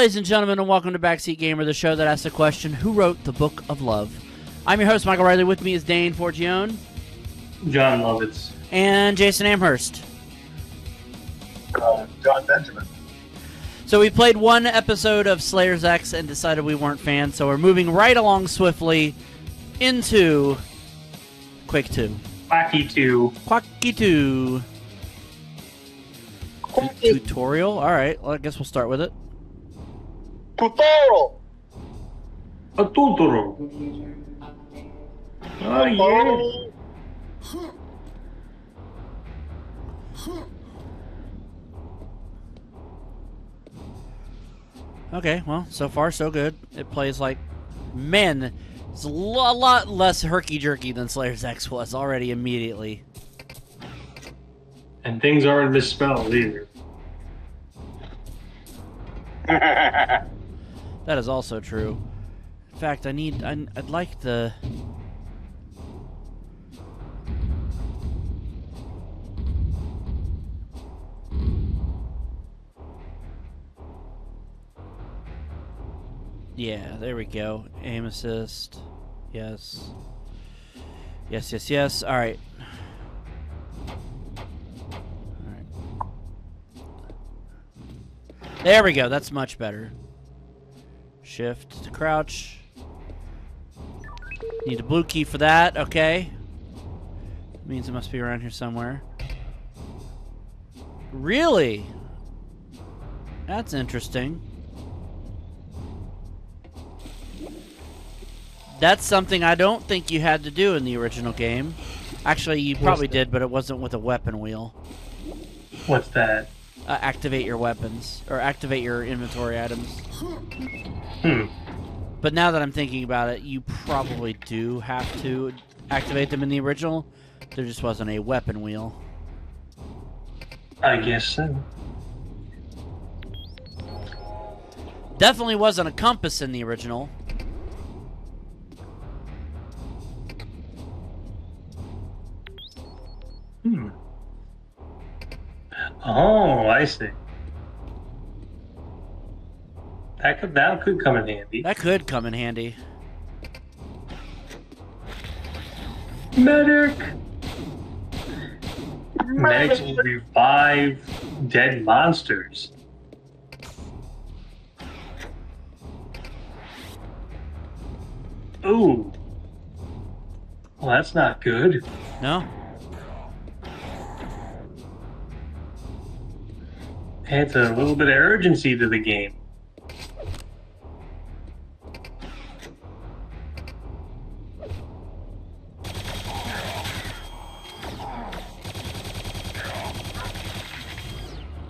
ladies and gentlemen, and welcome to Backseat Gamer, the show that asks the question Who wrote the Book of Love? I'm your host, Michael Riley. With me is Dane Forgione Jon Lovitz. and Jason Amherst. uh, Jon Benjamin. So, we played one episode of Slayers X and decided we weren't fans, so we're moving right along swiftly into Quake 2. Wacky 2. Quacky 2 tutorial. Alright, well, I guess we'll start with it. Tutorial. A Totoro. Oh, ah, yeah. Tutorial. Okay, well, so far so good. It plays like, man, it's a lot less herky jerky than Slayers X was already immediately. And things aren't misspelled either. That is also true. In fact, I need, I, I'd like the. Yeah, there we go. Aim assist. Yes. Yes, yes, yes. All right. All right. There we go. That's much better. Shift to crouch. Need a blue key for that. Okay. Means it must be around here somewhere. Really? That's interesting. That's something I don't think you had to do in the original game. Actually, you probably did, but it wasn't with a weapon wheel. What's that? Uh, activate your weapons or activate your inventory items. Hmm. But now that I'm thinking about it, you probably do have to activate them in the original. There just wasn't a weapon wheel. I guess so. Definitely wasn't a compass in the original. Hmm. Oh, I see. That could that could come in handy. That could come in handy. Medic. Medics will revive dead monsters. Ooh. Well, that's not good. No? Adds a little bit of urgency to the game.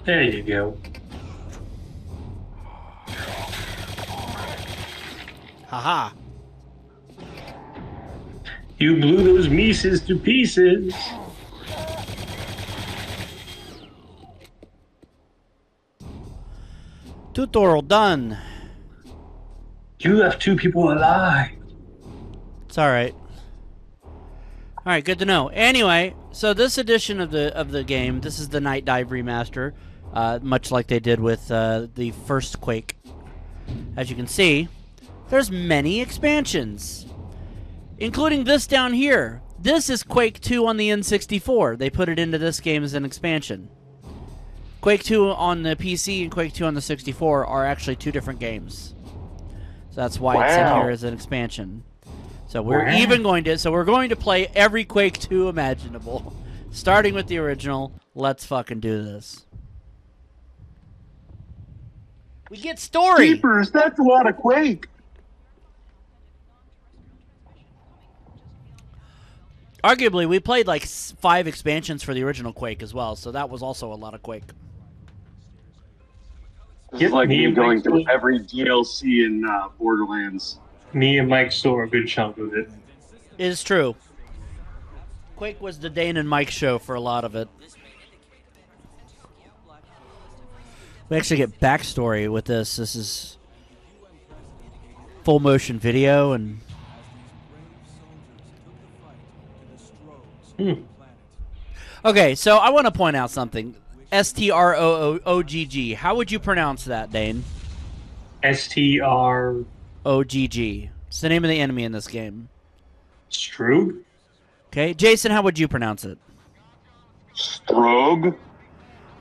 There you go. Haha. You blew those Mises to pieces. Tutorial done. You left two people alive. It's all right. All right, good to know. Anyway, so this edition of the of the game, this is the Nightdive remaster, uh, much like they did with uh, the first Quake. As you can see, there's many expansions, including this down here. This is Quake 2 on the N64. They put it into this game as an expansion. Quake 2 on the PC and Quake 2 on the 64 are actually two different games. So that's why it's in here as an expansion. So we're Wow. even going to so we're going to play every Quake 2 imaginable, starting with the original. Let's fucking do this. We get story. Keepers, that's a lot of Quake. Arguably, we played like five expansions for the original Quake as well, so that was also a lot of Quake. This Give is like me me going Mike through Story. every DLC in uh, Borderlands. Me and Mike saw a good chunk of it. It is true. Quake was the Dane and Mike show for a lot of it. We actually get backstory with this. This is full motion video and Hmm. Okay, so I want to point out something. S T R O O O G G. How would you pronounce that, Dane? S T R O G G. It's the name of the enemy in this game. Strug. Okay, Jason, how would you pronounce it? Strogue.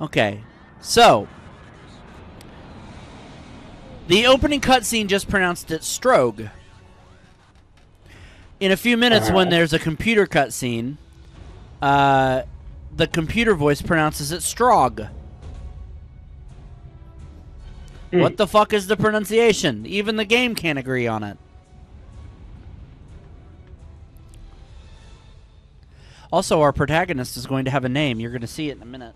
Okay, so the opening cutscene just pronounced it Strogue. In a few minutes, when there's a computer cutscene, uh, the computer voice pronounces it Strog. Hmm. What the fuck is the pronunciation? Even the game can't agree on it. Also, our protagonist is going to have a name. You're going to see it in a minute.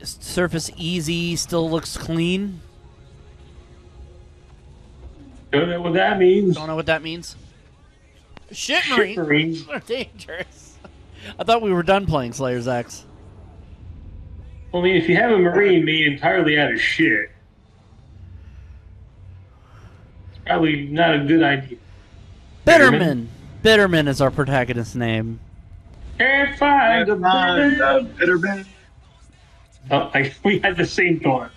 S- Surface easy still looks clean. Don't know what that means. Don't know what that means. Shit, Shit, Marines. Marines. are dangerous. I thought we were done playing Slayers X. I mean, if you have a marine made entirely out of shit, it's probably not a good idea. Bitterman. Bitterman is our protagonist's name. Can't find a Find bitter. a bitter man. Oh, I, we had the same thought.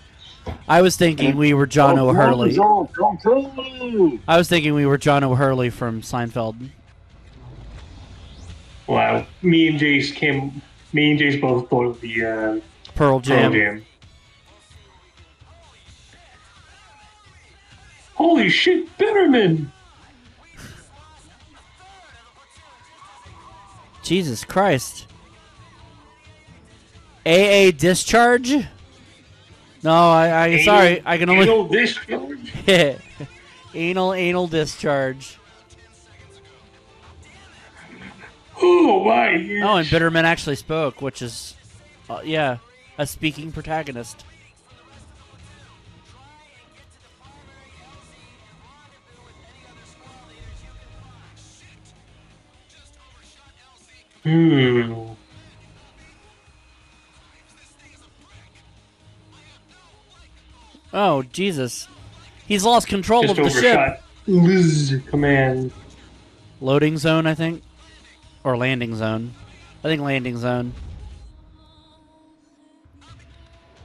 I was thinking we were John Oh, O'Hurley. Come come true. I was thinking we were John O'Hurley from Seinfeld. Wow, me and Jace came. Me and Jace both thought of the uh, Pearl Pearl Jam. Jam. Holy shit, Bitterman! Jesus Christ. AA discharge? No, I, I Anal- sorry. I can only anal discharge. anal anal discharge. Oh! Oh, and Bitterman actually spoke, which is, uh, yeah, a speaking protagonist. Hmm. Oh Jesus, he's lost control Just of the ship. Liz command. Loading zone, I think, or landing zone. I think landing zone.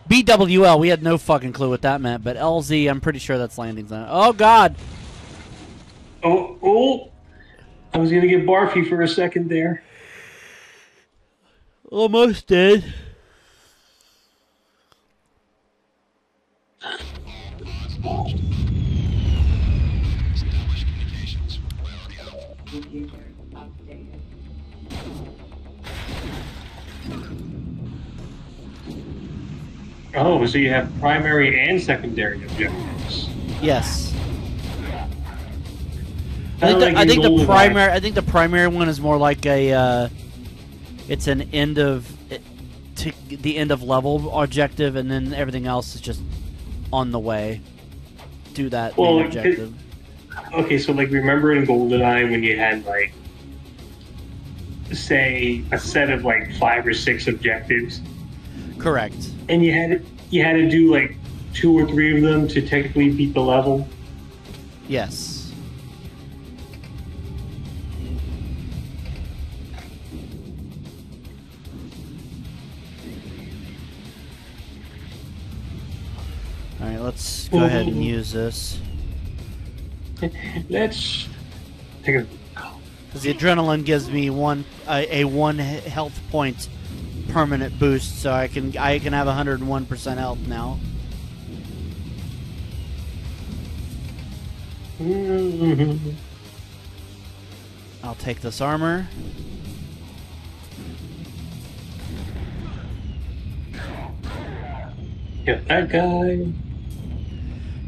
BWL, we had no fucking clue what that meant, but LZ, I'm pretty sure that's landing zone. Oh God, Oh, oh! I was gonna get barfy for a second there. almost dead. Oh, so you have primary and secondary objectives. Yes. I think, like the, I think the primary. I think the primary one is more like a. Uh, it's an end of to the end of level objective, and then everything else is just on the way. Do that Well, like, it- objective. Okay, so like remember in GoldenEye when you had like say a set of like five or six objectives Correct. And you had you had to do like two or three of them to technically beat the level. Yes. All right, let's go ahead and use this Let's take a because the adrenaline gives me one a, a one health point permanent boost, so I can I can have 101 percent health now. I'll take this armor. Get that guy.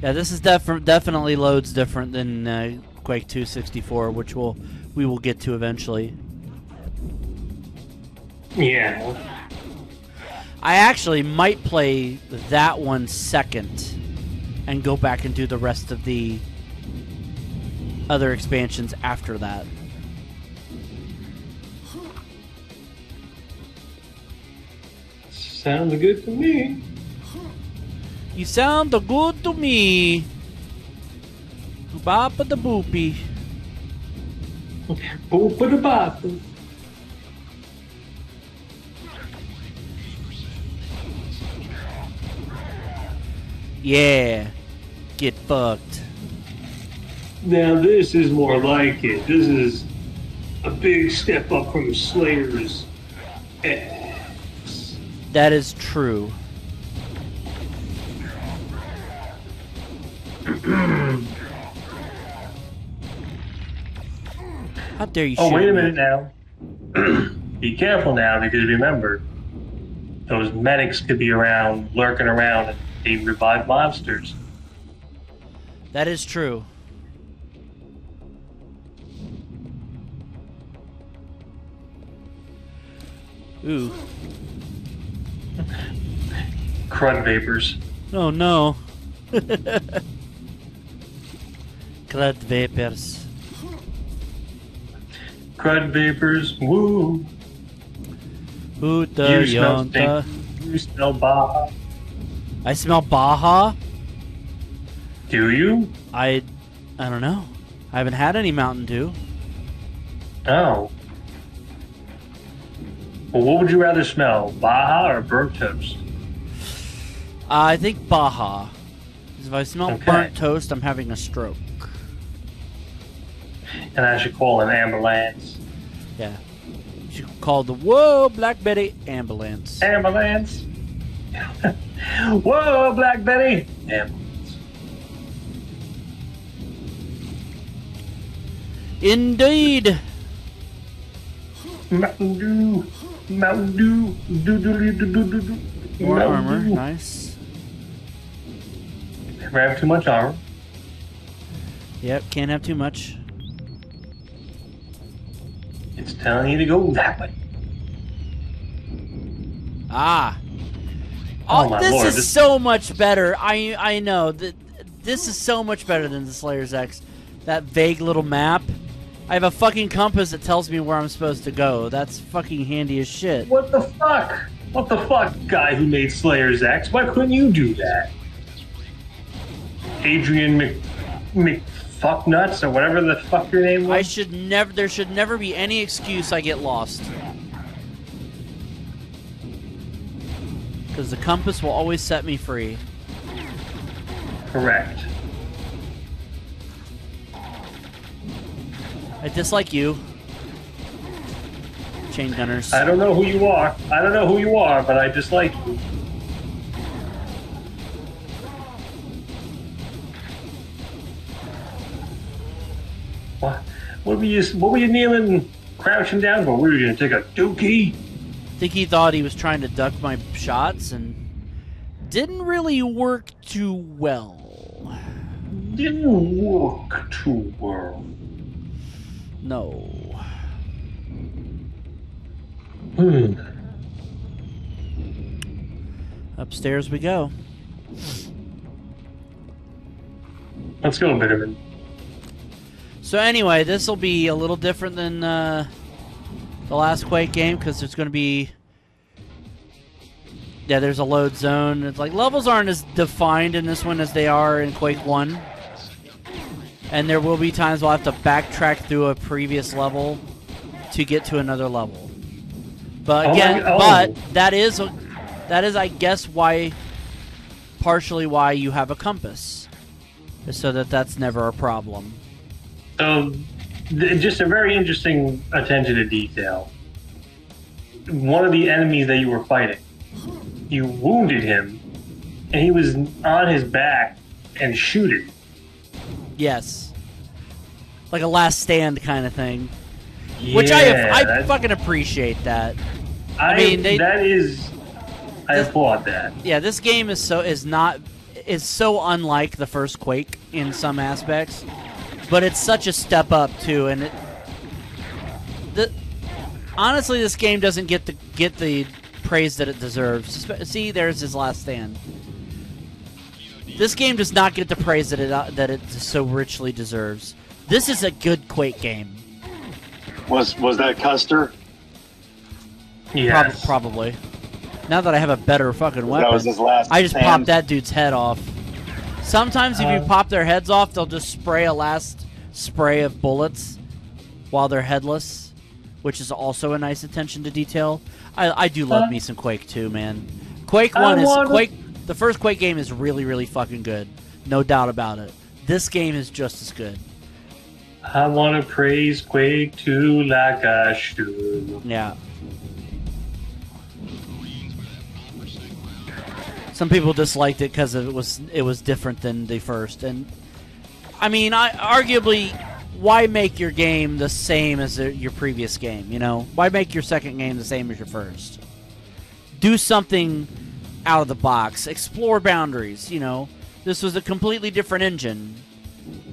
Yeah, this is def- definitely loads different than uh, Quake 264, which we'll we will get to eventually. Yeah. I actually might play that one second and go back and do the rest of the other expansions after that. Sounds good to me. You sound good to me. Bapa the boopy. Boop the bop. Yeah. Get fucked. Now this is more like it. This is a big step up from Slayers X. That is true. How dare you Oh, wait a minute now. be careful now, because remember, those medics could be around, lurking around, and they revive monsters. That is true. Ooh. Crud vapors. Oh no. Crud vapors. Crud vapors. Woo. Who the You smell yonta? You smell Baja. I smell Baja. Do you? I, I don't know. I haven't had any Mountain Dew. Oh. Well, what would you rather smell, Baja or burnt toast? Uh, I think Baja. If I smell Okay. burnt toast, I'm having a stroke. And I should call an ambulance. Yeah. You should call the Whoa Black Betty ambulance. Ambulance. Whoa, Black Betty. Ambulance. Indeed. Mountain Dew. Mountain Dew. Do do do do do do do. More armor. Nice. Never have too much armor. Yep. Can't have too much. It's telling you to go that way. Ah. Oh, Oh, my this lord, is this- so much better. I I know that this is so much better than the Slayers X. That vague little map. I have a fucking compass that tells me where I'm supposed to go. That's fucking handy as shit. What the fuck? What the fuck, guy who made Slayers X? Why couldn't you do that? Adrian Mc, McFucknuts or whatever the fuck your name was. I should never. There should never be any excuse I get lost. Because the compass will always set me free. Correct. I dislike you. Chain gunners. I don't know who you are. I don't know who you are, but I dislike you. What? What were you? What were you kneeling, crouching down for? We were gonna take a dookie. Think he thought he was trying to duck my shots and didn't really work too well. Didn't work too well. No. Hmm. Upstairs we go. Let's go, Bitterman. So anyway, this will be a little different than uh, the last Quake game because there's going to be yeah, there's a load zone. It's like levels aren't as defined in this one as they are in Quake One, and there will be times we'll have to backtrack through a previous level to get to another level. But Oh again, oh. but that is that is, I guess, why partially why you have a compass, so that that's never a problem. Th- just a very interesting attention to detail. One of the enemies that you were fighting, you wounded him, and he was on his back and shooting. Yes. Like a last stand kind of thing. Which I I fucking appreciate that. I, mean, they- that is, I This- applaud that. Yeah, this game is so is not is so unlike the first Quake in some aspects, but it's such a step up too and it the honestly this game doesn't get the get the praise that it deserves. See, there's his last stand. This game does not get the praise that it uh, that it so richly deserves. This is a good Quake game. Was was that Custer? Prob- Yes. probably. Now that I have a better fucking weapon, That was his last. I just stand? pop that dude's head off. Sometimes if you Uh, pop their heads off, they'll just spray a last spray of bullets while they're headless, which is also a nice attention to detail. I, I do love Uh, me some Quake 2, man. Quake I 1 is Quake The first Quake game is really, really fucking good. No doubt about it. This game is just as good. I want to praise Quake 2 like I should. Yeah. Some people disliked it because it was it was different than the first, and I mean, I arguably, why make your game the same as your previous game? You know, why make your second game the same as your first? Do something out of the box. Explore boundaries. You know, this was a completely different engine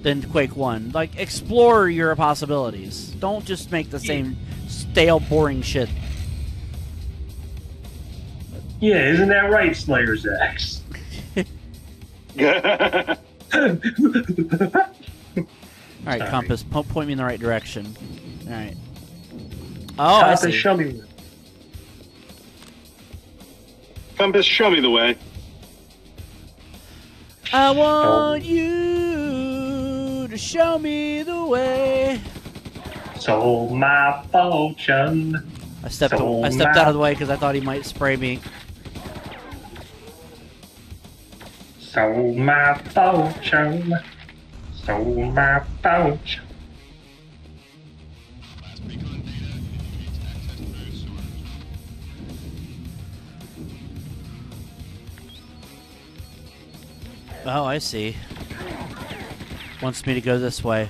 than Quake One. Like, explore your possibilities. Don't just make the same stale, boring shit. Yeah, isn't that right, Slayers X? All right, Sorry. compass, po- point me in the right direction. All right. Oh, I Compass, see. show me. Compass, show me the way. I want you to show me the way. Sold my fortune. I stepped. So I stepped mad. out of the way because I thought he might spray me. Sold my fortune. Sold my fortune. Oh, I see. Wants me to go this way.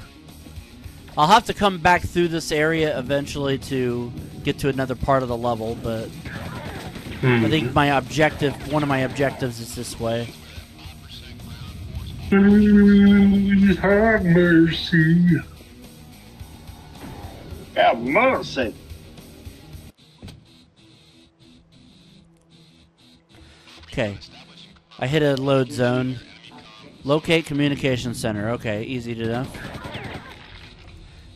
I'll have to come back through this area eventually to get to another part of the level, but I think my objective, one of my objectives, is this way. Please have mercy. Have mercy. Okay. I hit a load zone. Locate communication center. Okay, easy to know.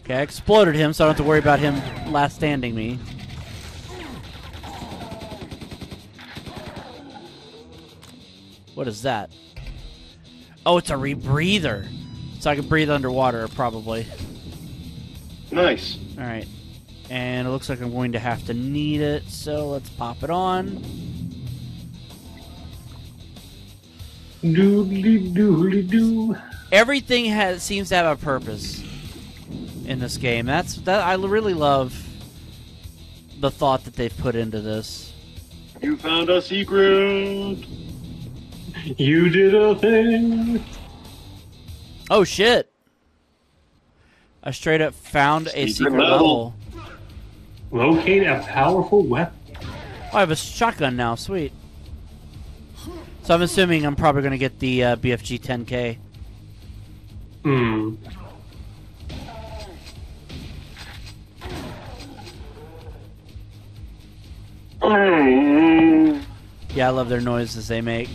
Okay, I exploded him, so I don't have to worry about him last standing me. What is that? Oh, it's a rebreather. So I can breathe underwater, probably. Nice. Alright. And it looks like I'm going to have to need it, so let's pop it on. Doodly doodly doo. everything has seems to have a purpose in this game. That's that I really love the thought that they've put into this. You found a secret. You did a thing. Oh shit! I straight up found a Secret secret level. level. Locate a powerful weapon. Oh, I have a shotgun now. Sweet. So I'm assuming I'm probably going to get the uh, BFG 10K. Hmm. Mm. Yeah, I love their noises they make.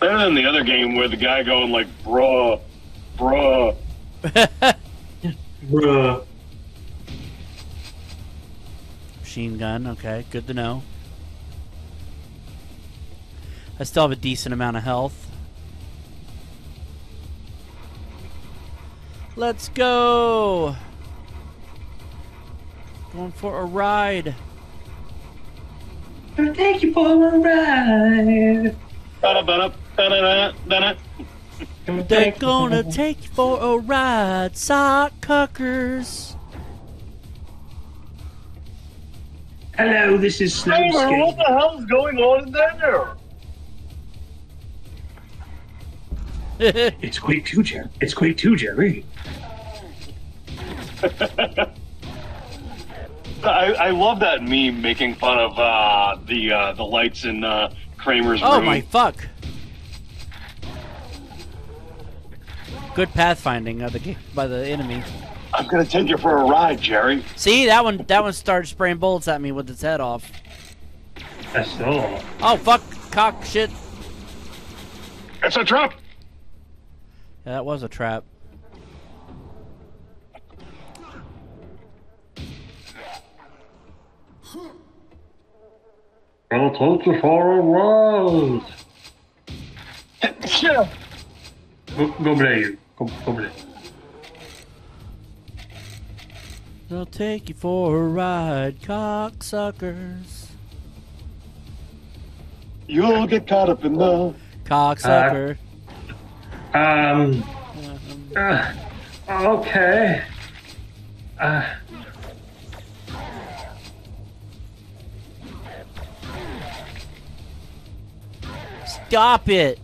Better than the other game where the guy going like, bruh, bruh. Bruh. Machine gun. Okay, good to know. I still have a decent amount of health. Let's go. Going for a ride. I'll take you for a ride. They're gonna take you for a ride, sock cuckers. Hello, this is Kramer, what Snowskin. the hell's going on in there? It's Quake 2, Jerry. It's Quake 2, Jerry. I, I love that meme making fun of uh, the uh, the lights in uh, Kramer's oh room. Oh my fuck. Good pathfinding of the by the enemy. I'm gonna take you for a ride, Jerry. See that one? That one started spraying bullets at me with its head off. I saw. Oh fuck! Cock shit. It's a trap. Yeah, that was a trap. I'll take you for a ride. Yeah. Go, go play you. Go, go play. They'll take you for a ride, cocksuckers. You'll get caught up in the. Cocksucker. Um. Uh, okay. Uh, Stop it.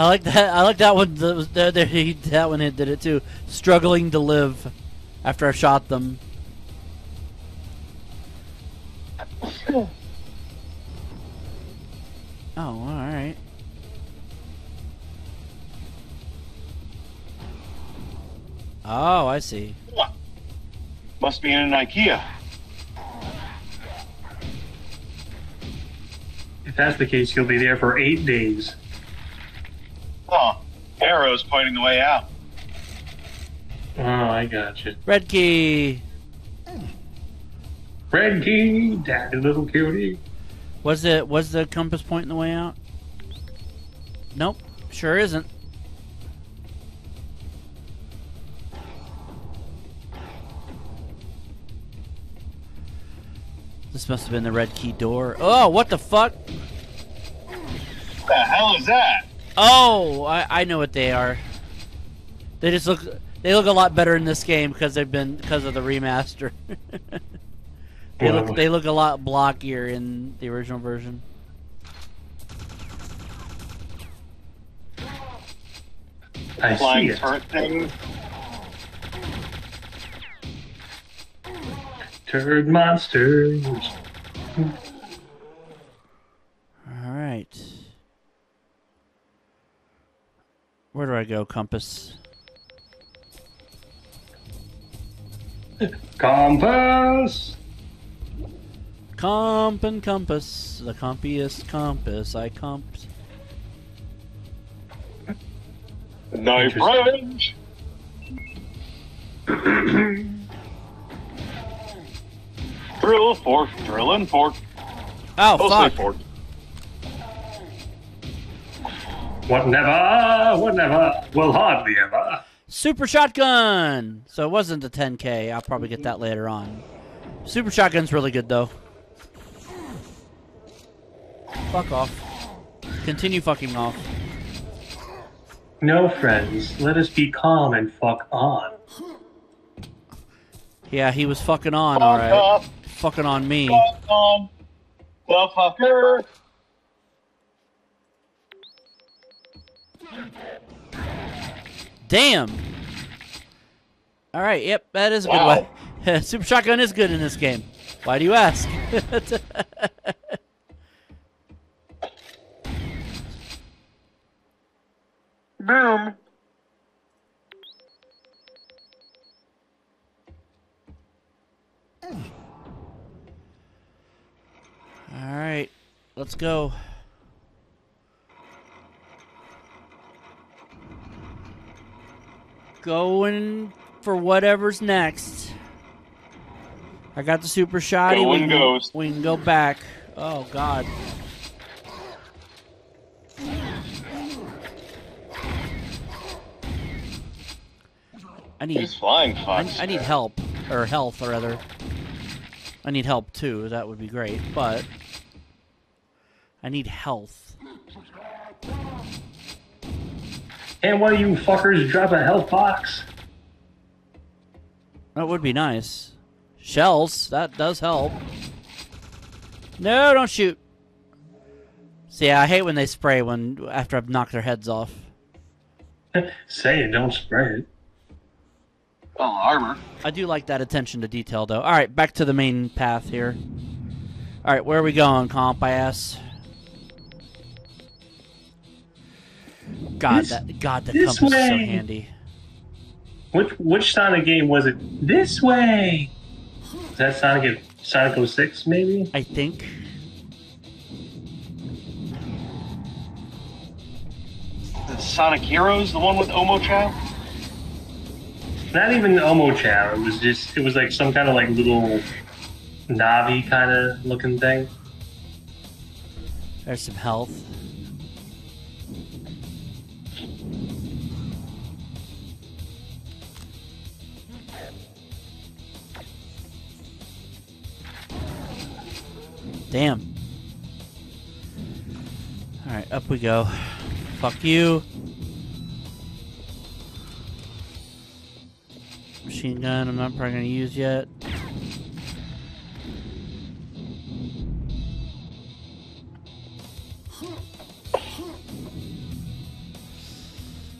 I like that. I like that one. The, the, the, he, that one did it too. Struggling to live after I shot them. Oh, all right. Oh, I see. Must be in an IKEA. if that's the case, you'll be there for eight days. Oh, arrows pointing the way out. Oh, I got you. Red key. Red key, daddy little cutie. Was the was the compass pointing the way out? Nope, sure isn't. This must have been the red key door. Oh, what the fuck? What the hell is that? Oh, I, I know what they are. They just look they look a lot better in this game because they've been because of the remaster. they look they look a lot blockier in the original version. I see Flying it. turret thing. Turd monsters. All right. Where do I go, compass? Compass. Comp and compass, the compiest compass I comped. Knife Interesting. range. Drill, fork, drill and fork. Oh Mostly fuck! fork. What never, what never, will hardly ever. Super shotgun. So it wasn't the 10k. I'll probably get that later on. Super shotgun's really good though. Fuck off. Continue fucking off. No, friends, let us be calm and fuck on. Yeah, he was fucking on, alright. Fucking on me. fuck on, the fucker. Damn. All right. Yep, that is a Wow. good one. Super shotgun is good in this game. Why do you ask? Boom. All right. Let's go. Going for whatever's next. I got the super shotty. we, can, ghost. we can go back. Oh God. I need These flying I. I need help or health or other. I need help too. That would be great, but I need health. And one of you fuckers drop a health box. That would be nice. Shells, that does help. No, don't shoot. See, I hate when they spray when after I've knocked their heads off. Say it, don't spray it. Oh, armor. I do like that attention to detail, though. All right, back to the main path here. All right, where are we going, comp? I ass. God, This- that God, the this compass is so handy. Which which Sonic game was it? This way. Is that Sonic Sonic 06 maybe? I think. The Sonic Heroes, the one with Omochao? Not even Omochao. It was just it was like some kind of like little Navi kind of looking thing. There's some health. Damn. Alright, up we go. Fuck you. Machine gun, I'm not probably gonna use yet.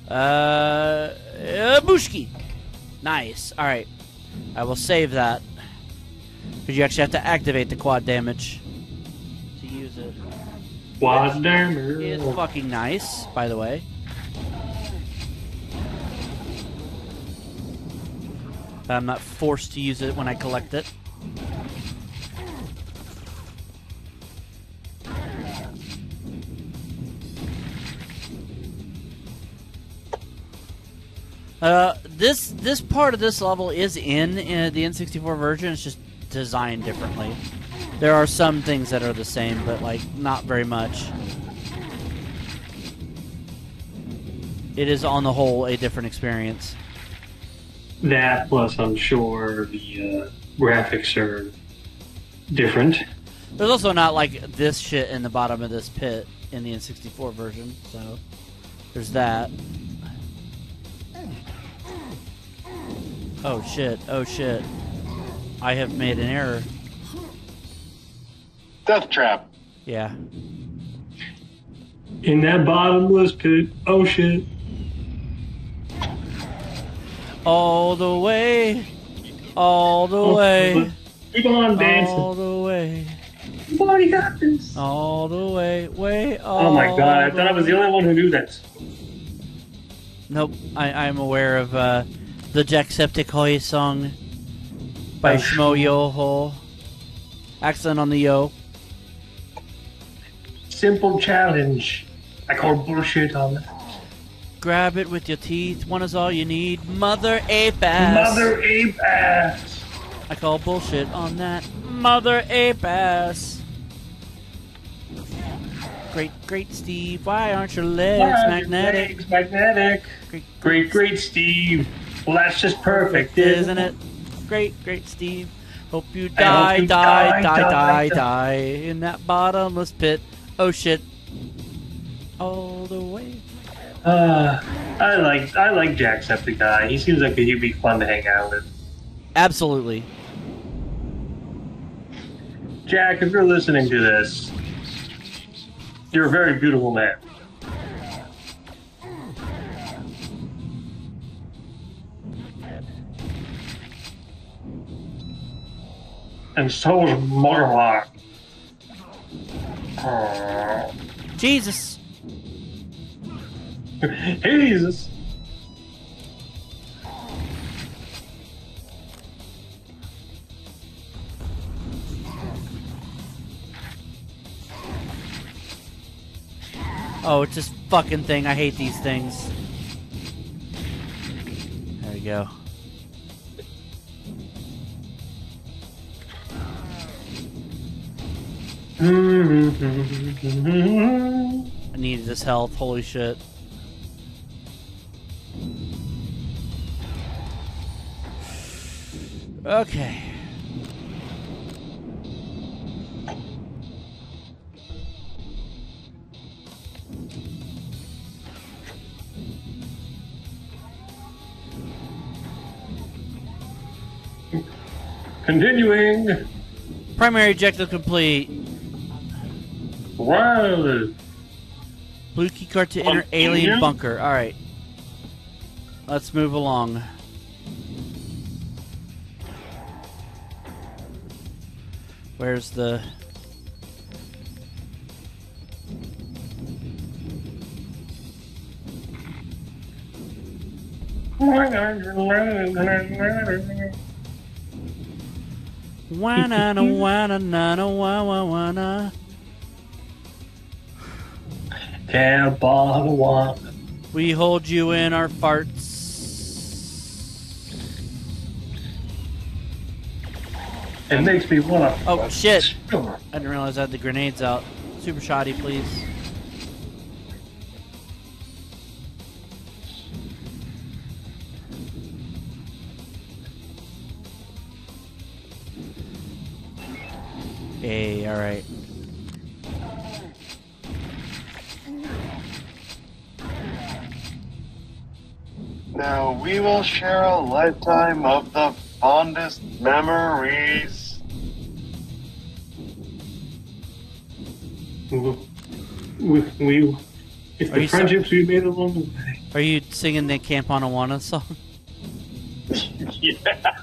Uh, uh Bushki. Nice. Alright. I will save that. Because you actually have to activate the quad damage to use it. It's fucking nice, by the way. But I'm not forced to use it when I collect it. Uh, this this part of this level is in, uh the N64 version. It's just designed differently. There are some things that are the same, but like not very much. It is on the whole a different experience. That plus, I'm sure the uh, graphics are different. There's also not like this shit in the bottom of this pit in the N64 version, so there's that. Oh shit, oh shit. I have made an error. Death trap. Yeah. In that bottomless pit. Oh shit. All the way, all the way, Keep on dancing. all the way, You've already got this. all the way, way, Oh my god, I all thought I was the only one who knew that. Nope, I, I'm aware of uh, the Jacksepticeye song by Oh, Schmoyoho. Accent on the yo. Simple challenge. I call bullshit on that. Grab it with your teeth. One is all you need. Mother ape ass. Mother ape ass. I call bullshit on that. Mother ape ass. Great, great Steve. Why aren't your legs Why are your magnetic? legs magnetic. Great, Great, great, Steve. Well, that's just perfect, isn't it? Great, great Steve. Hope you I hope die, die, die, die, die, die, die in that bottomless pit. Oh shit. All the way. Uh, I like I like Jacksepticeye. He seems like he'd be fun to hang out with. Absolutely. Jack, if you're listening to this, you're a very beautiful man. And so is Morvar. Jesus. Jesus. Oh, it's this fucking thing. I hate these things. There we go. I needed this health. Holy shit. Okay. Continuing. Primary objective complete. Wow. Blue key card to enter alien bunker. Alright. Let's move along. Where's the. Wana wana wana. Can't bother one. We hold you in our farts. It makes me wanna. Oh shit! I didn't realize I had the grenades out. Super shoddy, please. Hey, alright. Now we will share a lifetime of the fondest memories. We, we, we it's Are the you so- friendships we made along the way. Are you singing the Camp Anawanna song? yeah.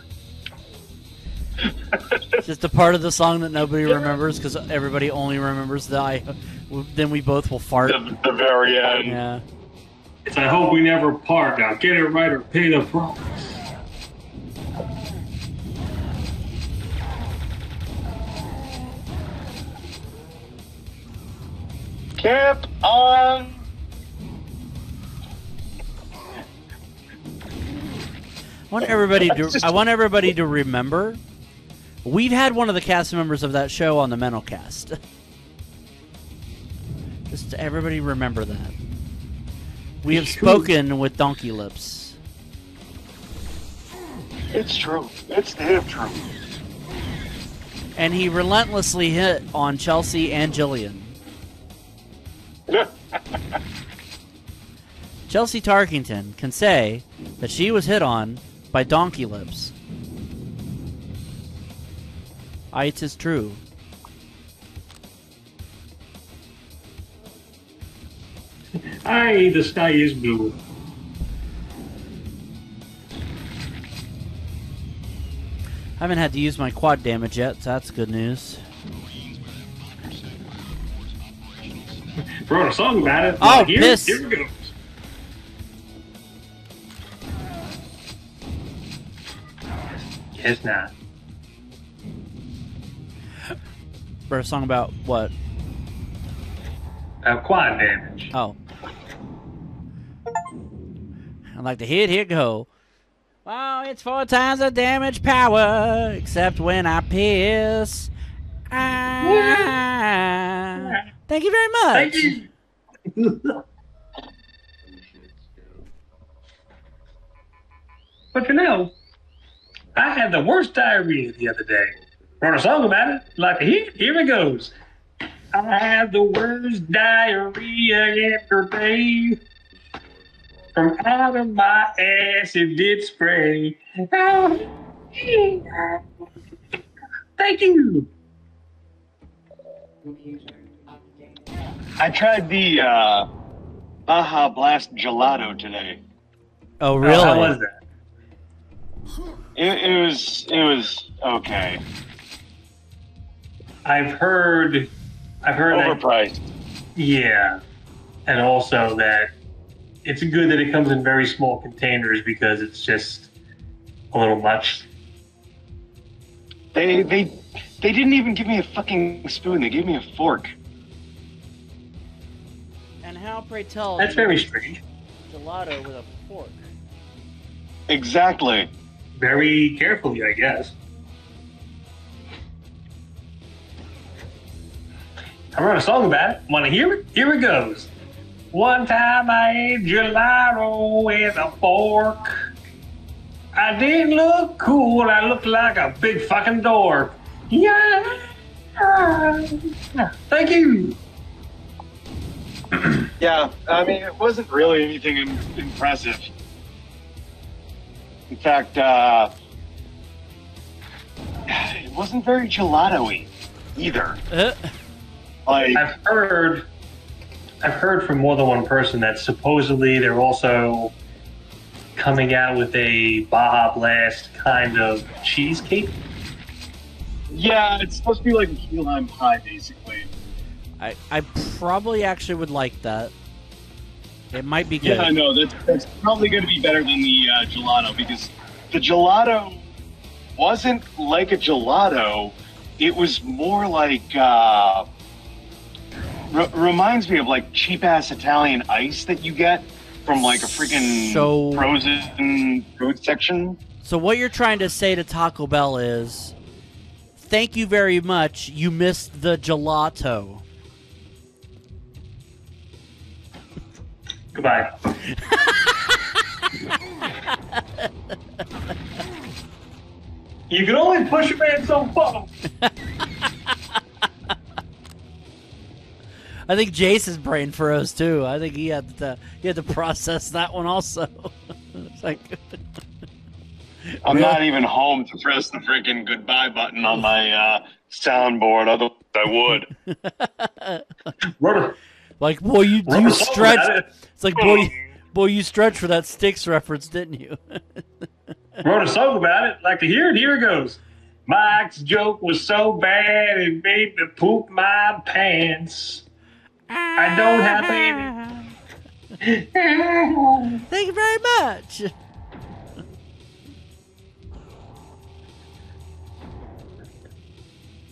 Just a part of the song that nobody remembers because everybody only remembers the I. Then we both will fart. The, the very end. Yeah. It's I hope we never part. Now get it right or pay the price. Camp on. I want everybody to. I want everybody to remember. We've had one of the cast members of that show on the Mental Cast. Just everybody remember that. We have spoken with Donkey Lips. It's true. It's damn true. And he relentlessly hit on Chelsea and Jillian. Chelsea Tarkington can say that she was hit on by Donkey Lips. Ah, it is true. Aye, the sky is blue. I haven't had to use my quad damage yet, so that's good news. Wrote a song about it. Oh, here, piss. Here we go. Guess not. For a song about what? Uh, quad damage. Oh. I like to hit, hit, go. Well, it's four times the damage power, except when I piss. Ah, thank you very much. Thank you. but you know, I had the worst diarrhea the other day. Wrote a song about it. Like here, here it goes. I had the worst diarrhea ever, yesterday. From out of my ass it did spray. Oh, Thank you. I tried the uh, Baja Blast Gelato today. Oh, really? how was that? It, it was it was okay. I've heard, I've heard that Overpriced. Yeah, and also that it's good that it comes in very small containers because it's just a little much. They they they didn't even give me a fucking spoon. They gave me a fork. And how, pray tell, That's very strange. gelato with a fork? Exactly. Very carefully, I guess. I wrote a song about it. Want to hear it? Here it goes. One time I ate gelato with a fork. I didn't look cool. I looked like a big fucking dork. Yeah. Thank you. Yeah, I mean it wasn't really anything im- impressive. In fact, uh, it wasn't very gelato-y either. Uh, Like I've heard, I've heard from more than one person that supposedly they're also coming out with a Baja Blast kind of cheesecake. Yeah, it's supposed to be like a key lime pie, basically. I, I probably actually would like that. It might be good. Yeah, I know. That's, that's probably going to be better than the uh, gelato because the gelato wasn't like a gelato. It was more like uh, r- reminds me of like cheap ass Italian ice that you get from like a freaking So- frozen food section. So what you're trying to say to Taco Bell is, thank you very much. You missed the gelato. Goodbye. you can only push a man so far. I think Jason's brain froze too. I think he had to he had to process that one also. It's like, I'm not even home to press the freaking goodbye button on my uh, soundboard. Otherwise, I would. Like boy, you you stretch. It's like boy, boy, you stretch for that sticks reference, didn't you? Wrote a song about it. Like to hear it. Here it goes. Mike's joke was so bad it made me poop my pants. I don't have any. Thank you very much.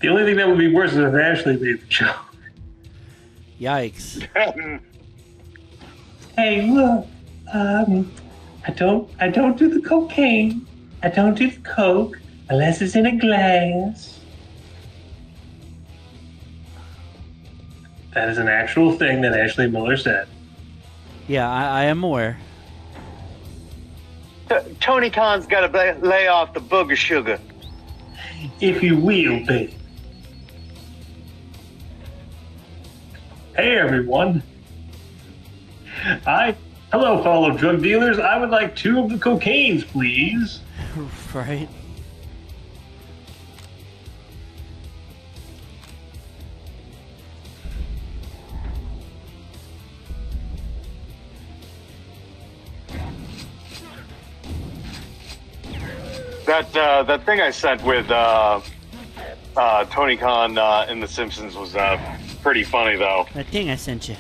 The only thing that would be worse is if Ashley made the joke. Yikes. Hey, look. Um, I don't. I don't do the cocaine. I don't do the coke unless it's in a glass. That is an actual thing that Ashley Miller said. Yeah, I, I am aware. Tony Khan's got to lay off the booger sugar. If you will, babe. Hey, everyone. I. Hello, fellow drug dealers. I would like two of the cocaines, please. right. That uh, that thing I sent with uh, uh, Tony Khan uh, in The Simpsons was uh, pretty funny, though. That thing I sent you.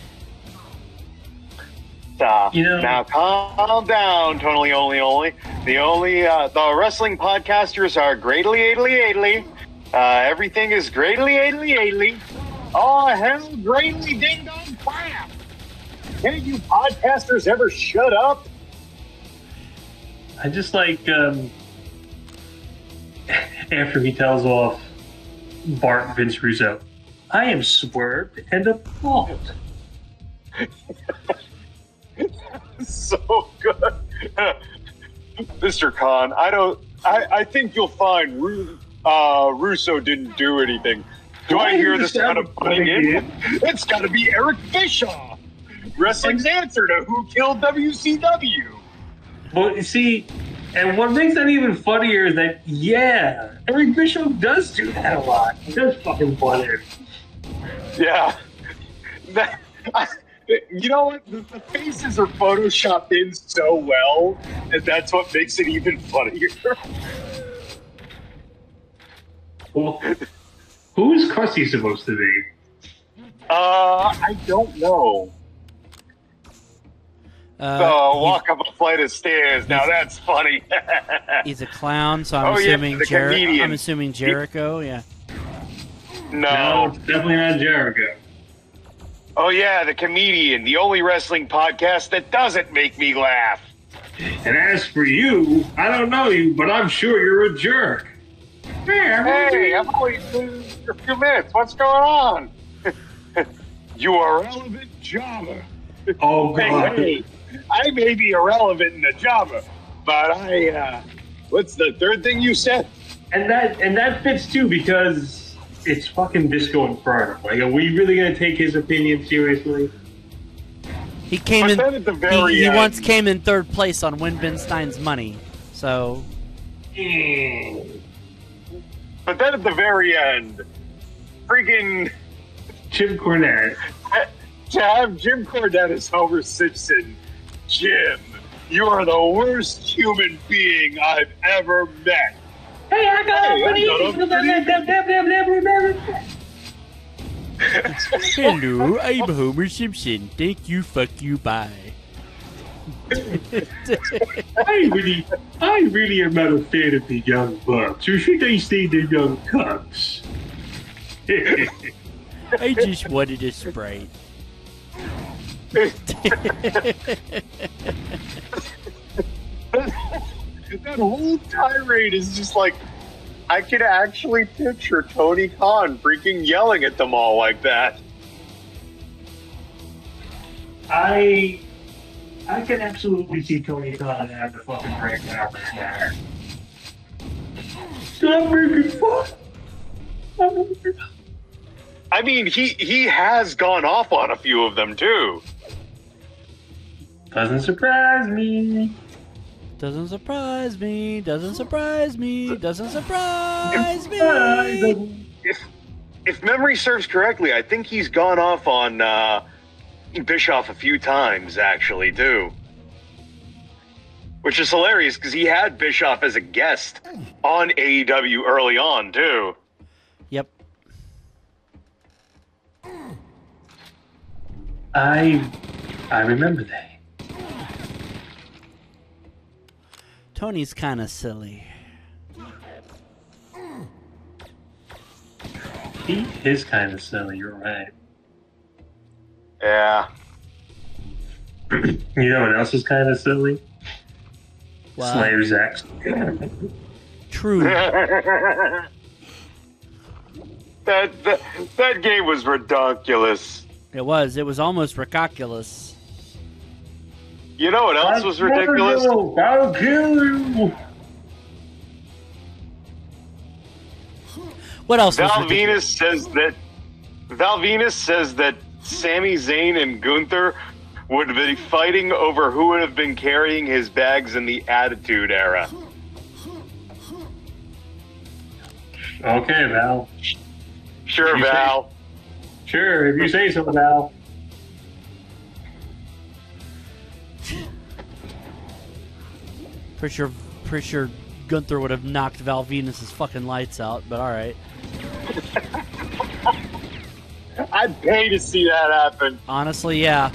Uh, You know- now calm down, Tony Only Only. The only uh, the wrestling podcasters are greatly adly adly. Uh, everything is greatly adly adly. Oh hell, greatly ding dong crap! Can't you podcasters ever shut up? I just like um, after he tells off Bart Vince Russo. I am swerved and appalled. so good. Mr. Khan, I don't. I, I think you'll find Ru, uh, Russo didn't do anything. Do I hear did this you kind sound of putting in? like It's got to be Eric Bischoff, wrestling's answer to Who Killed WCW. Well, you see, and what makes that even funnier is that, yeah, Eric Bischoff does do that a lot. He does fucking butt in. Yeah. That, I, you know what? The, the faces are photoshopped in so well, and that's what makes it even funnier. Well, who's Krusty supposed to be? Uh, I don't know. Uh, Oh, walk up a flight of stairs. Now that's funny. he's, he's a clown, so I'm Oh, yeah, assuming the Jer- comedian. I'm assuming Jericho. Yeah. No, no. definitely not Jericho. Oh yeah, the comedian, the only wrestling podcast that doesn't make me laugh. And as for you, I don't know you, but I'm sure you're a jerk. Hey, I'm only for a few minutes. What's going on? you are relevant Java. Oh, Hey, God. hey, I may be irrelevant in the Java, but I, uh, what's the third thing you said? And that and that fits too because it's fucking Disco Inferno. Like, are we really gonna take his opinion seriously? He came But in. then at the very He, he once came in third place on Win Ben Stein's money. So But then at the very end, freaking Jim Cornette. to have Jim Cornette as Homer Simpson, Jim, you are the worst human being I've ever met. Hey, I got Hey, I got a hello, I'm Homer Simpson. Thank you. Fuck you. Bye. I really, I really am not a fan of the young bucks. Or should I say the young cucks? I just wanted a sprite. that whole tirade is just like I could actually picture Tony Khan freaking yelling at them all like that. I, I can absolutely see Tony Khan have the fucking breakdown right now. Stop making fun. Stop making fun. I mean, he he has gone off on a few of them too. Doesn't surprise me. Doesn't surprise me. Doesn't surprise me. Doesn't surprise me. If if memory serves correctly, I think he's gone off on uh, Bischoff a few times, actually, too. Which is hilarious because he had Bischoff as a guest on AEW early on, too. Yep. I I remember that. Tony's kind of silly. He is kind of silly. You're right. Yeah. You know what else is kind of silly? Wow. Slayers X. True. that, that that game was ridiculous. It was. It was almost ridiculous. You know what else was ridiculous? I'll kill you. What else was Val? Venis says that Val Venis says that Sami Zayn and Gunther would be fighting over who would have been carrying his bags in the Attitude Era. Okay, Val. Sure, You say- Val. Sure, if you say so, Val. Pretty sure, pretty sure Gunther would have knocked Val Venis's fucking lights out. But all right. I'd pay to see that happen. Honestly, yeah.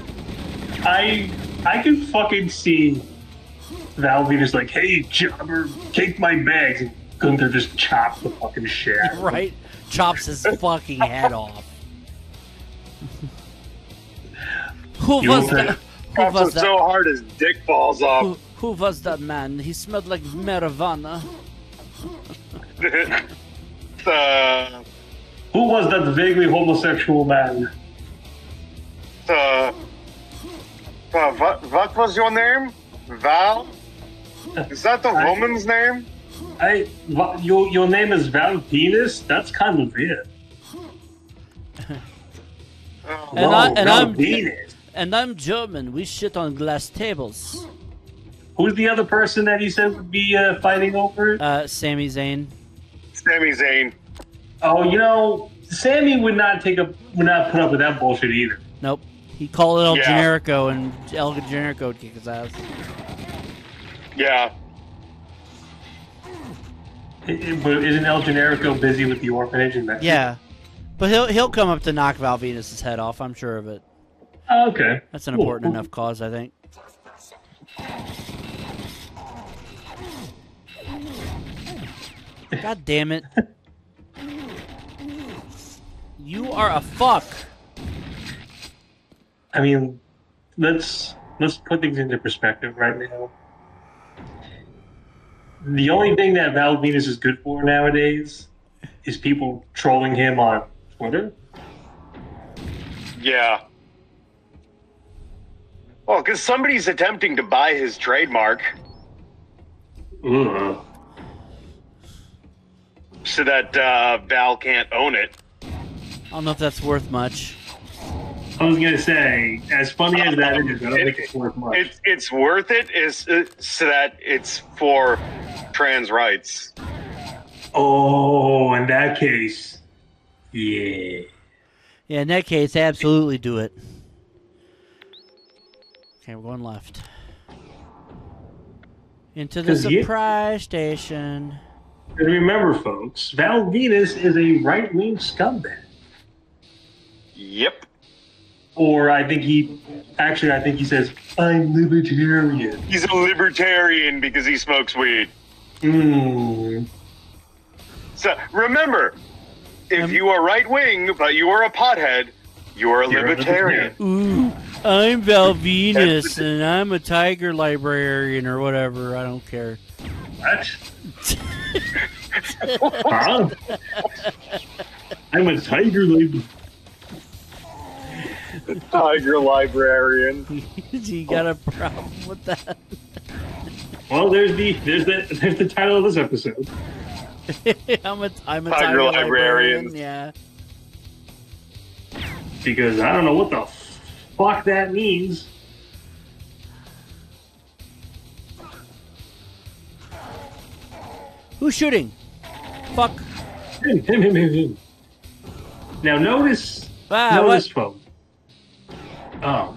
I I can fucking see Val Venis like, hey, jobber, take my bags. And Gunther just chops the fucking shit. out of him. Right. Chops his fucking head off. who You was will that? pay. Who Pops him was that? so hard his dick falls off. who was that man? He smelled like marijuana. uh, Who was that vaguely homosexual man? uh, uh, what, what was your name? Val? Is that the woman's name? I what, your your name is Val Venis? That's kind of weird. Oh, And I, and I'm And I'm German. We shit on glass tables. Who's the other person that he said would be uh, fighting over it? Uh, Sami Zayn. Sami Zayn. Oh, you know, Sammy would not take up would not put up with that bullshit either. Nope. He called it El Yeah. Generico, and El Generico would kick his ass. Yeah. I- I- But isn't El Generico busy with the orphanage in Mexico? Yeah. But he'll he'll come up to knock Val Venis's head off. I'm sure of it. Oh, okay. That's an Cool. important enough cause, I think. God damn it. You are a fuck. I mean, let's let's put things into perspective right now. The only thing that Val Venis is good for nowadays is people trolling him on Twitter. Yeah. Oh, well, because somebody's attempting to buy his trademark Ugh. So that uh, Val can't own it. I don't know if that's worth much. I was gonna say, as funny as that is, I don't think it's worth much. It's it's worth it is uh, so that it's for trans rights. oh, in that case, yeah. Yeah, in that case, absolutely do it. Okay, we're going left. Into the 'Cause you- surprise station. And remember, folks, Val Venis is a right wing scumbag. Yep. Or I think he, actually, I think he says, I'm libertarian. He's a libertarian because he smokes weed. Hmm. So remember, if Um, you are right wing but you are a pothead, you are a You're a libertarian. Ooh, I'm Val Venis, and I'm a tiger librarian or whatever. I don't care. What? huh? I'm a tiger lady. Tiger librarian. you got a problem with that? Well, there's the there's the there's the title of this episode. I'm a I'm a Tiger tiger, librarian. librarian. Yeah. Because I don't know what the fuck that means. Who's shooting? Fuck. Him, him, him, him, him. Now notice, Ah, notice, what? folks. Oh,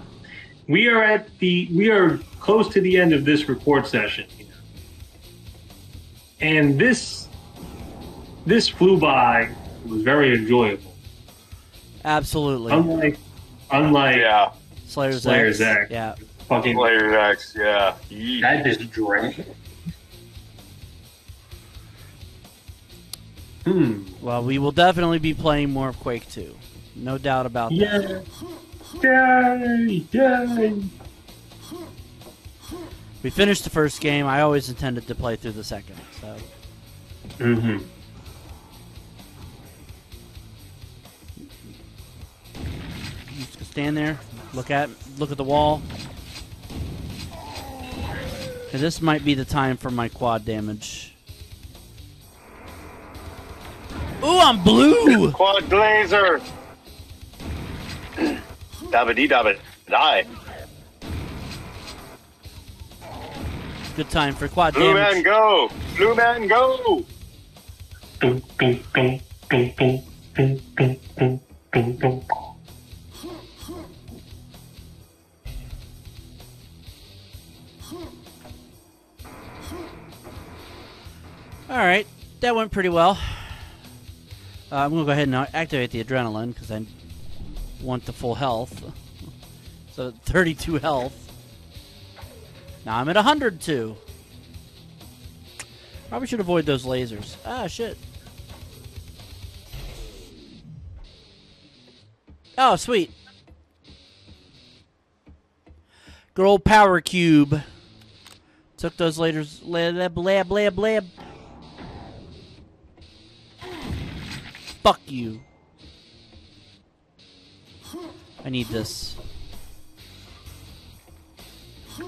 we are at the we are close to the end of this report session, and this this flew by. It was very enjoyable. Absolutely. Unlike unlike Yeah. Slayers Slayers X. X. Yeah. fucking Player X, yeah. Yeesh. that just drank. Hmm. Well, we will definitely be playing more of Quake 2. No doubt about that. Yeah. Yay! Yay! We finished the first game. I always intended to play through the second. So Mm-hmm. stand there, look at look at the wall. And this might be the time for my quad damage. Ooh, I'm blue. Quad Glazer! Dabba dee dabba die. Good time for quad Blue man damage. go! Blue man go! All right, that went pretty well. Uh, I'm gonna go ahead and activate the adrenaline because I want the full health. So 32 health. Now I'm at 102. Probably should avoid those lasers. Ah, shit. Oh, sweet. Good old power cube. Took those lasers. Blab, blab, blab. Fuck you. I need this.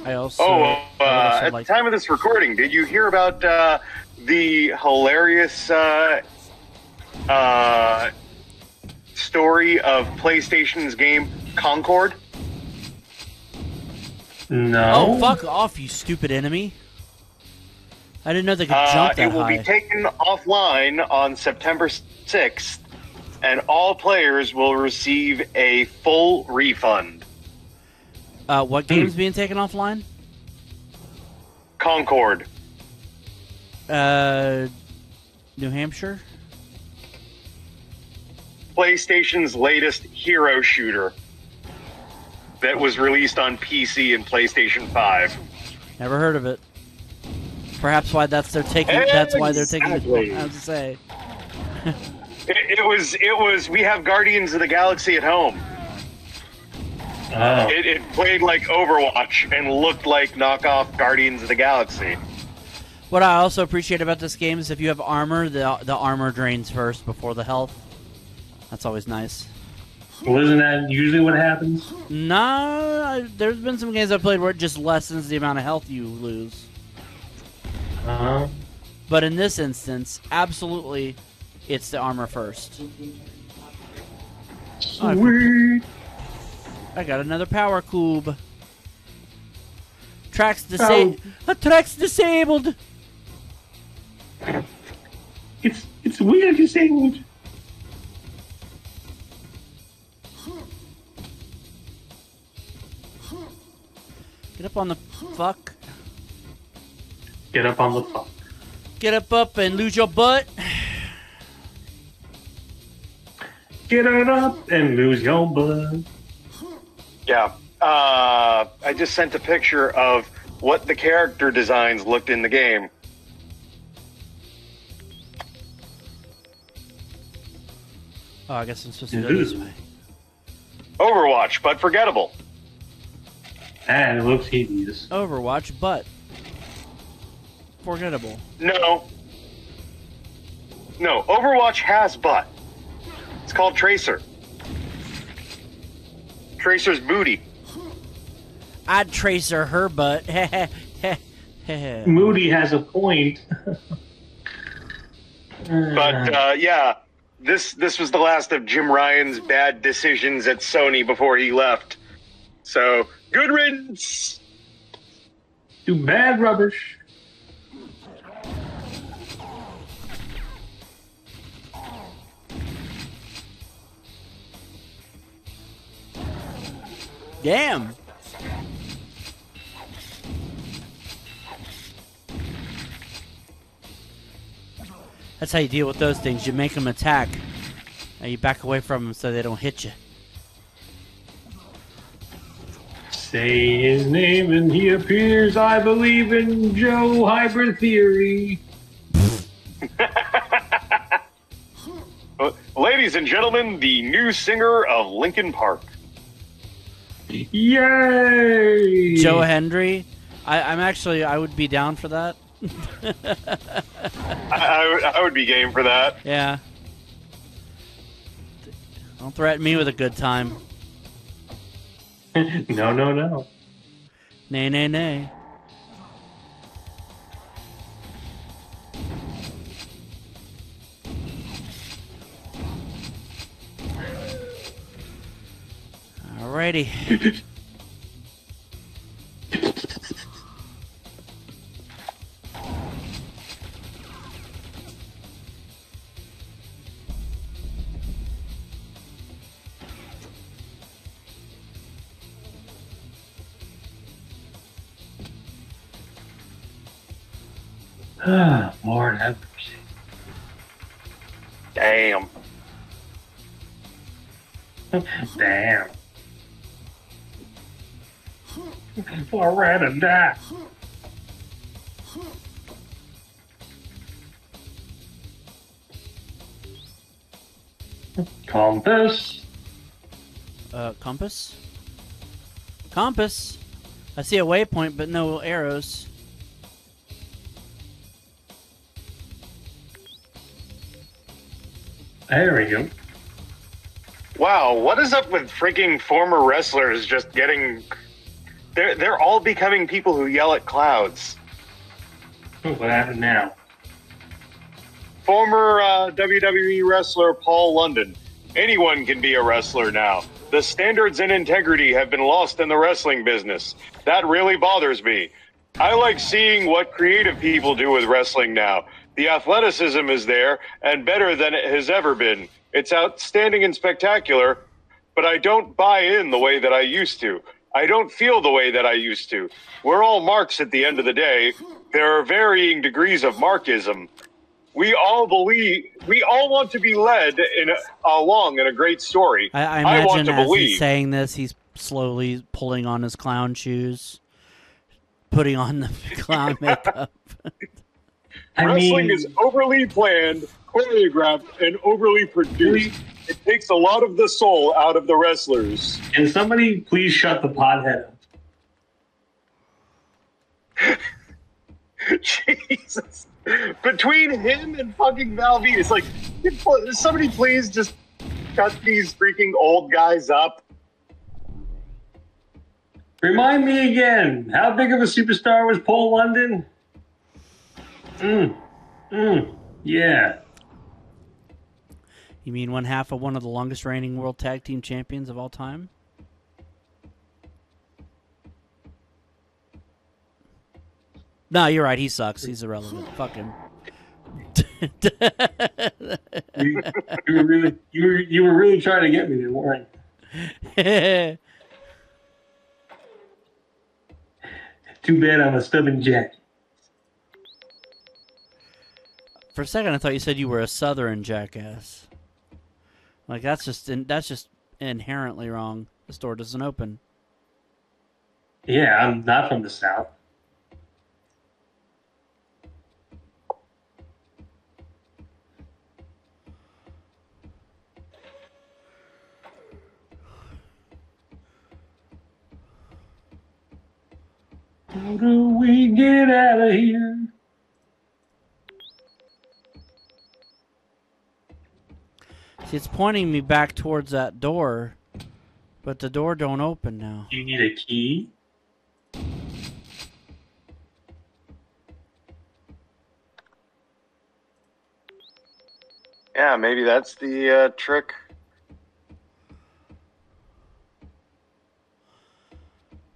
I also. Oh, I uh, also at like- the time of this recording, did you hear about uh, the hilarious uh, uh, story of PlayStation's game Concord? No. Oh, fuck off, you stupid enemy. I didn't know they could Uh, jump it will high. be taken offline on September 6th, and all players will receive a full refund. uh, what game's being taken offline? Concord. Uh, New Hampshire? PlayStation's latest hero shooter that was released on PC and PlayStation 5. Never heard of it. Perhaps why that's they're taking. That's why they're taking. Exactly. I was to say. It, it was it was we have Guardians of the Galaxy at home. Oh. It, it played like Overwatch and looked like knockoff Guardians of the Galaxy. What I also appreciate about this game is if you have armor, the the armor drains first before the health. That's always nice. Well, isn't that usually what happens? No, I, there's been some games I played where it just lessens the amount of health you lose. Uh-huh. But in this instance, absolutely, it's the armor first. Oh, I- Sweet. I got another power cube. Tracks disabled. Tracks disabled. It's it's weird disabled. Get up on the fuck. Get up on the fuck. Get up up and lose your butt. Get it up and lose your butt. Yeah. Uh, I just sent a picture of what the character designs looked in the game. Oh, I guess I'm supposed to go this way. Overwatch, but forgettable. And it looks hideous. Overwatch, but forgettable. No. No, Overwatch has butt. It's called Tracer. Tracer's booty. I'd tracer her butt. Moody has a point. But uh, yeah, this this was the last of Jim Ryan's bad decisions at Sony before he left. So good riddance. do bad rubbish. Damn. That's how you deal with those things. You make them attack. And you back away from them so they don't hit you. Say his name and he appears. I believe in Joe Hybrid Theory. Ladies and gentlemen, the new singer of Linkin Park. Yay! Joe Hendry. I, I'm actually, I would be down for that. I, I, would- I would be game for that. Yeah. Don't threaten me with a good time. no, no, no. Nay, nay, nay. Alrighty. Ah, Lord have mercy. Damn. Damn. I'd rather die. Compass. Uh, compass? Compass? I see a waypoint, but no arrows. There we go. Wow, what is up with freaking former wrestlers just getting. They're, they're all becoming people who yell at clouds. What happened now? Former uh, WWE wrestler Paul London. Anyone can be a wrestler now. The standards and integrity have been lost in the wrestling business. That really bothers me. I like seeing what creative people do with wrestling now. The athleticism is there and better than it has ever been. It's outstanding and spectacular, but I don't buy in the way that I used to. I don't feel the way that I used to. We're all marks at the end of the day. There are varying degrees of markism. We all believe, we all want to be led in a, along in a great story. I, I I want imagine to as believe. he's saying this, he's slowly pulling on his clown shoes, putting on the clown makeup. I Wrestling mean, is overly planned, choreographed, and overly produced. It takes a lot of the soul out of the wrestlers. can somebody please shut the pothead up? Jesus. Between him and fucking Valvide, it's like, somebody please just cut these freaking old guys up. Remind me again, how big of a superstar was Paul London? Mm. Mm. Yeah. You mean one half of one of the longest reigning world tag team champions of all time? No, you're right. He sucks. He's irrelevant. Fuck him. You, you were really you were you were really trying to get me there, weren't you? Too bad I'm a stubborn jack. For a second, I thought you said you were a Southern jackass. Like that's just that's just inherently wrong. The store doesn't open. Yeah, I'm not from the south. How do we get out of here? It's pointing me back towards that door, but the door don't open now. Do you need a key? Yeah, maybe that's the uh, trick.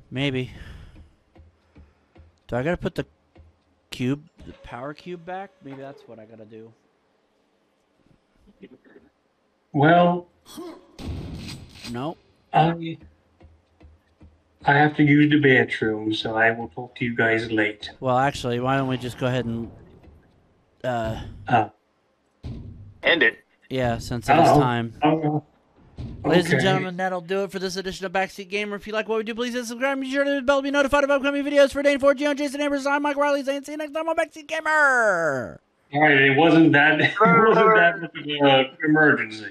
Maybe. Do I gotta put the cube, the power cube back? Maybe that's what I gotta do. Well, no. I I have to use the bathroom, so I will talk to you guys late. Well, actually, why don't we just go ahead and, uh, Uh, End it. yeah, since it is time. oh, Ladies and gentlemen, that'll do it for this edition of Backseat Gamer. If you like what we do, please hit subscribe. Be sure to bell to be notified of upcoming videos for Dane Forgione Jason Amherst. I'm Mike Riley saying see you next time on Backseat Gamer. All right, it wasn't that. It wasn't that much of an emergency.